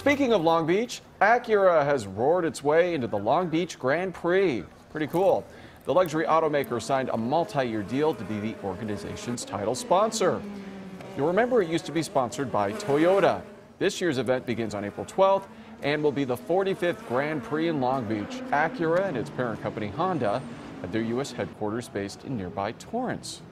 Speaking of Long Beach, Acura has roared its way into the Long Beach Grand Prix. Pretty cool. The luxury automaker signed a multi-year deal to be the organization's title sponsor. You'll remember it used to be sponsored by Toyota. This year's event begins on April 12th and will be the 45th Grand Prix in Long Beach. Acura and its parent company Honda at their U.S. headquarters based in nearby Torrance.